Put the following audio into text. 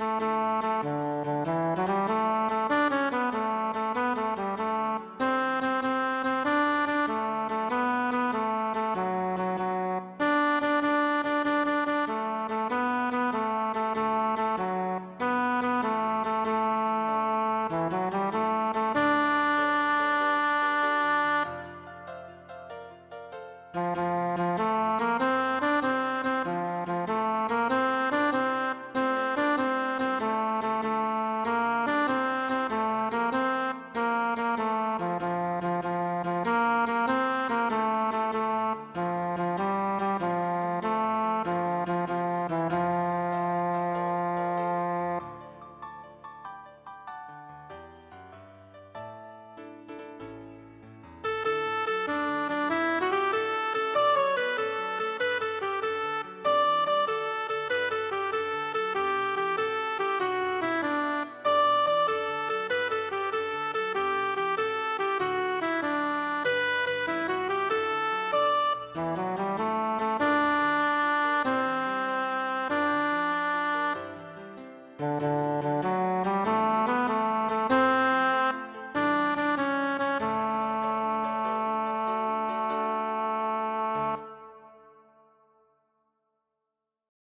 Música